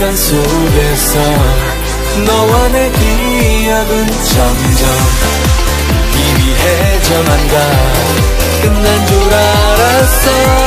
시간 속에서 너와 내 기억은 점점 희미해져만가 끝난 줄 알았어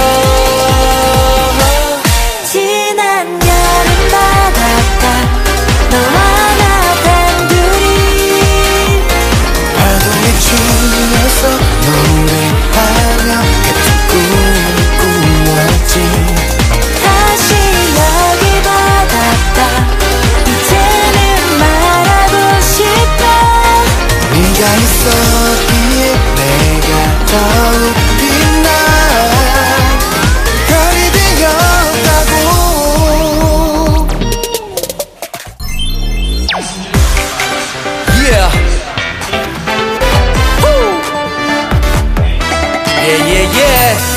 yeah, yeah.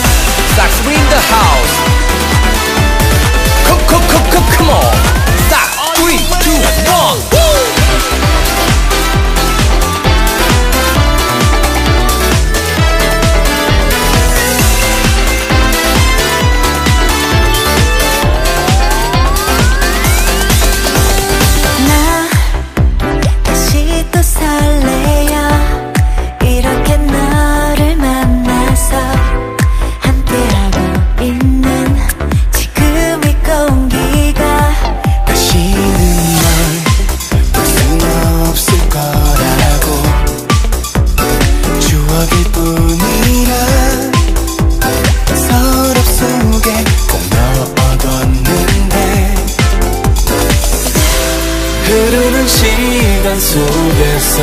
흐르는 시간 속에서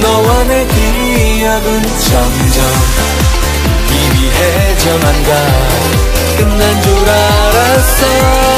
너와 내 기억은 점점 희미해져만 가 끝난 줄 알았어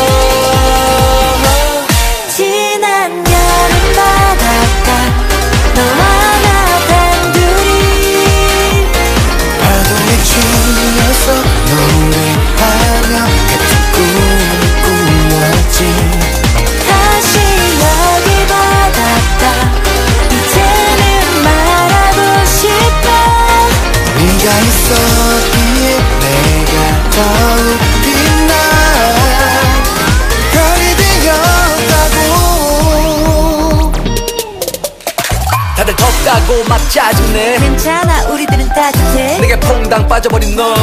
덥다고 막 짜증내. 괜찮아 우리들은 따뜻해. 내게 퐁당 빠져버린 널.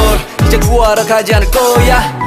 이제 구하러 가지 않을 거야